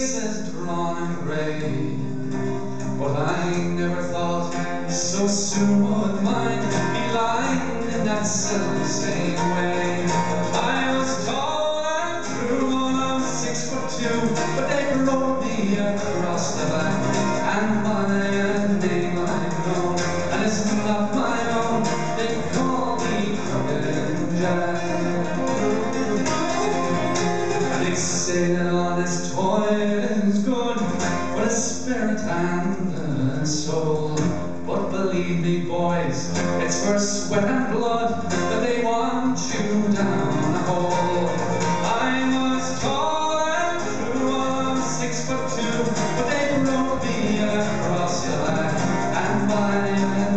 faces drawn and gray. But I never thought so soon would mine Be lined in that silly same way. I was tall and true, oh no, six foot two But they wrote me a say that honest toil is good for the spirit and the soul. But believe me, boys, it's for sweat and blood that they want you down a hole. I was tall and true, I'm six foot two, but they rode me across the back, and my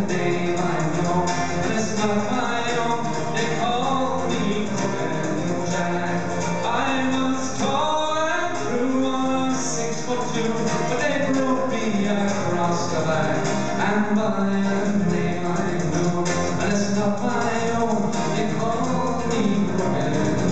but they brought me across the land, and by a name I know, and it's not my own, they call me Robin.